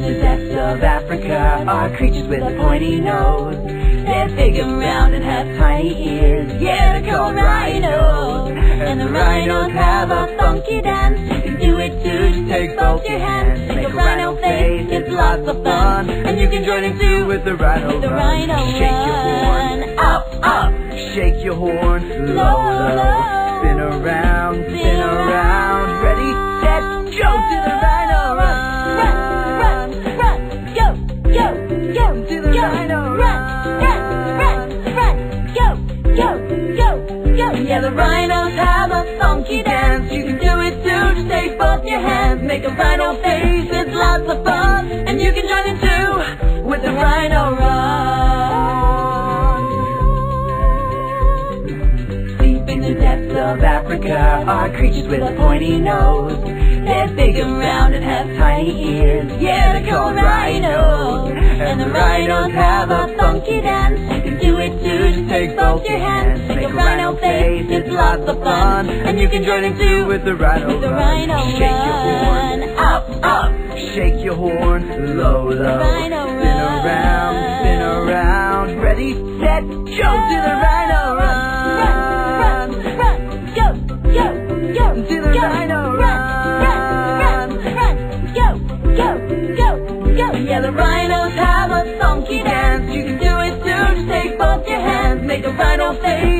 the depths of Africa are creatures with a pointy nose. They're big and round and have tiny ears. Yeah, they're called rhinos. And the rhinos have a funky dance. You can do it too. Just take both your hands, make a rhino face. It's lots of fun, and you can join in too with the rhino With the run. rhino Shake your horn, run. up, up. Shake your horn, low, low. Spin around, spin around. Ready, set, go to the go. Yeah, the rhinos have a funky dance. You can do it too. Just take both your hands, make a rhino face. It's lots of fun, and you can join in too with the rhino run. Deep in the depths of Africa are creatures with a pointy nose. They're big and round and have tiny ears. Yeah, they're called rhinos. And the rhinos have a funky dance. You can do it too. Just take both your hands, make a rhino It's lots of fun, and you can join in too with the rhino With the run. Shake your horn, up, up. Shake your horn, low, low. rhino spin run. around, spin around. Ready, set, go to the rhino run. Run, run, run, go, go, go, To the go, rhino run, run, run, run, go, go, go, go. Yeah, the rhinos have a funky dance. You can do it too. Just take both your hands, make a rhino face.